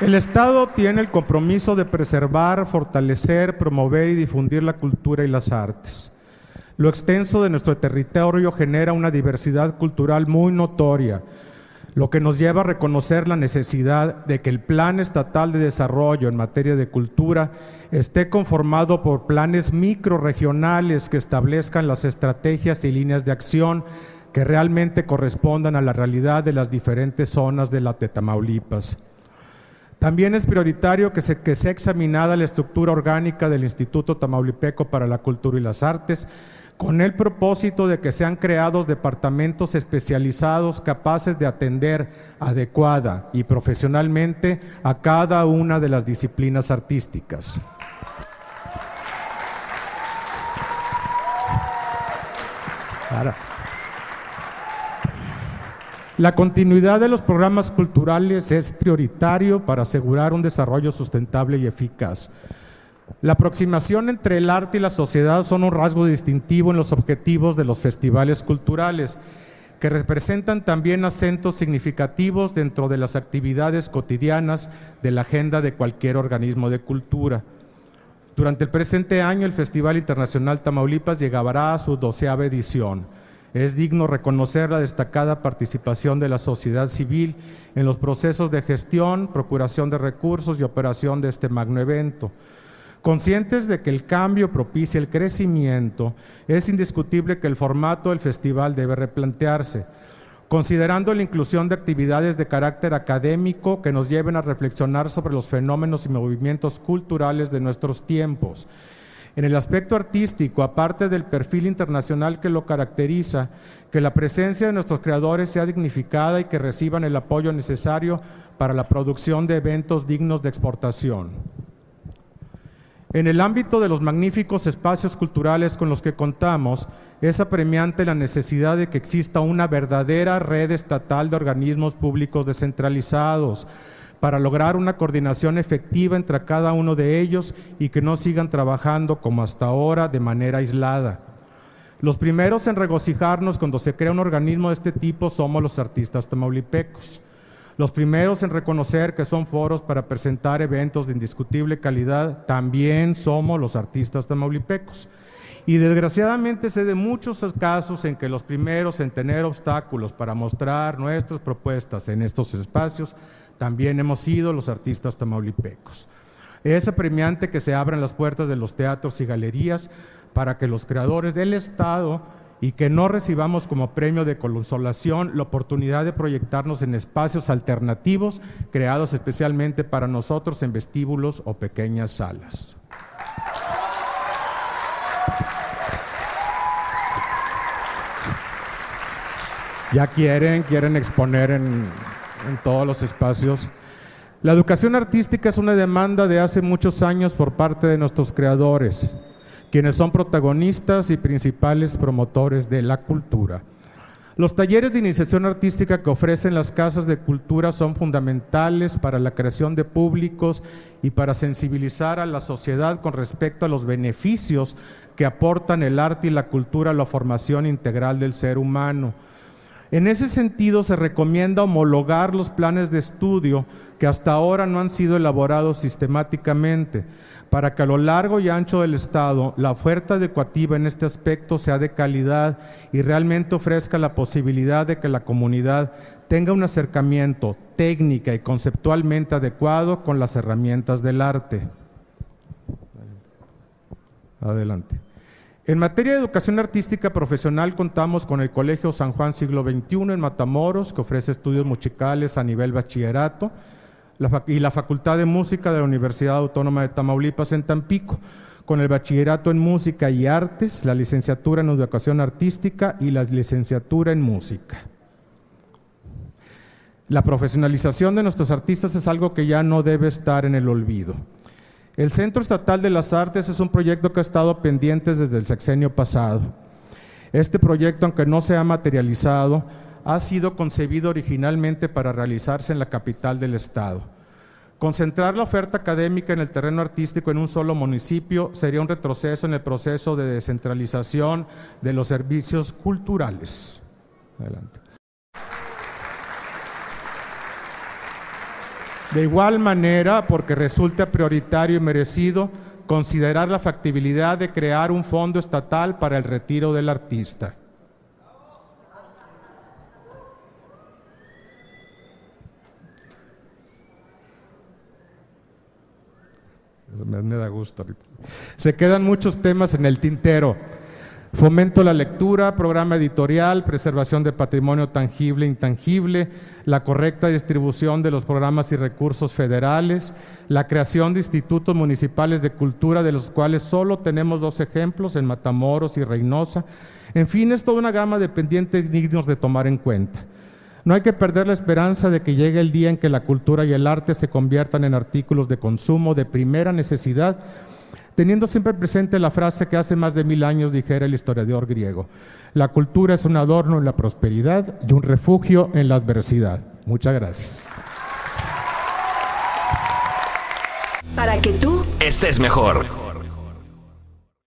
El Estado tiene el compromiso de preservar, fortalecer, promover y difundir la cultura y las artes. Lo extenso de nuestro territorio genera una diversidad cultural muy notoria, lo que nos lleva a reconocer la necesidad de que el Plan Estatal de Desarrollo en materia de cultura esté conformado por planes microregionales que establezcan las estrategias y líneas de acción que realmente correspondan a la realidad de las diferentes zonas de la de Tamaulipas. También es prioritario que, se, que sea examinada la estructura orgánica del Instituto Tamaulipeco para la Cultura y las Artes, con el propósito de que sean creados departamentos especializados capaces de atender adecuada y profesionalmente a cada una de las disciplinas artísticas. La continuidad de los programas culturales es prioritario para asegurar un desarrollo sustentable y eficaz. La aproximación entre el arte y la sociedad son un rasgo distintivo en los objetivos de los festivales culturales, que representan también acentos significativos dentro de las actividades cotidianas de la agenda de cualquier organismo de cultura. Durante el presente año, el Festival Internacional Tamaulipas llegará a su doceava edición. Es digno reconocer la destacada participación de la sociedad civil en los procesos de gestión, procuración de recursos y operación de este magno evento. Conscientes de que el cambio propicia el crecimiento, es indiscutible que el formato del festival debe replantearse, considerando la inclusión de actividades de carácter académico que nos lleven a reflexionar sobre los fenómenos y movimientos culturales de nuestros tiempos. En el aspecto artístico, aparte del perfil internacional que lo caracteriza, que la presencia de nuestros creadores sea dignificada y que reciban el apoyo necesario para la producción de eventos dignos de exportación. En el ámbito de los magníficos espacios culturales con los que contamos, es apremiante la necesidad de que exista una verdadera red estatal de organismos públicos descentralizados para lograr una coordinación efectiva entre cada uno de ellos y que no sigan trabajando como hasta ahora de manera aislada. Los primeros en regocijarnos cuando se crea un organismo de este tipo somos los artistas tamaulipecos. Los primeros en reconocer que son foros para presentar eventos de indiscutible calidad también somos los artistas tamaulipecos. Y desgraciadamente sé de muchos casos en que los primeros en tener obstáculos para mostrar nuestras propuestas en estos espacios también hemos sido los artistas tamaulipecos. Es apremiante que se abran las puertas de los teatros y galerías para que los creadores del Estado y que no recibamos como premio de consolación la oportunidad de proyectarnos en espacios alternativos creados especialmente para nosotros en vestíbulos o pequeñas salas. Ya quieren, quieren exponer en, en todos los espacios. La educación artística es una demanda de hace muchos años por parte de nuestros creadores quienes son protagonistas y principales promotores de la cultura. Los talleres de iniciación artística que ofrecen las casas de cultura son fundamentales para la creación de públicos y para sensibilizar a la sociedad con respecto a los beneficios que aportan el arte y la cultura a la formación integral del ser humano. En ese sentido, se recomienda homologar los planes de estudio que hasta ahora no han sido elaborados sistemáticamente para que a lo largo y ancho del Estado la oferta educativa en este aspecto sea de calidad y realmente ofrezca la posibilidad de que la comunidad tenga un acercamiento técnica y conceptualmente adecuado con las herramientas del arte. Adelante. En materia de educación artística profesional contamos con el Colegio San Juan Siglo XXI en Matamoros, que ofrece estudios musicales a nivel bachillerato, y la Facultad de Música de la Universidad Autónoma de Tamaulipas en Tampico, con el bachillerato en música y artes, la licenciatura en educación artística y la licenciatura en música. La profesionalización de nuestros artistas es algo que ya no debe estar en el olvido. El Centro Estatal de las Artes es un proyecto que ha estado pendiente desde el sexenio pasado. Este proyecto, aunque no se ha materializado, ha sido concebido originalmente para realizarse en la capital del Estado. Concentrar la oferta académica en el terreno artístico en un solo municipio sería un retroceso en el proceso de descentralización de los servicios culturales. De igual manera, porque resulta prioritario y merecido considerar la factibilidad de crear un fondo estatal para el retiro del artista. Me, da gusto. Se quedan muchos temas en el tintero. Fomento la lectura, programa editorial, preservación de patrimonio tangible e intangible, la correcta distribución de los programas y recursos federales, la creación de institutos municipales de cultura, de los cuales solo tenemos dos ejemplos, en Matamoros y Reynosa. En fin, es toda una gama de pendientes dignos de tomar en cuenta. No hay que perder la esperanza de que llegue el día en que la cultura y el arte se conviertan en artículos de consumo de primera necesidad, teniendo siempre presente la frase que hace más de mil años dijera el historiador griego. La cultura es un adorno en la prosperidad y un refugio en la adversidad. Muchas gracias. Para que tú Estés mejor.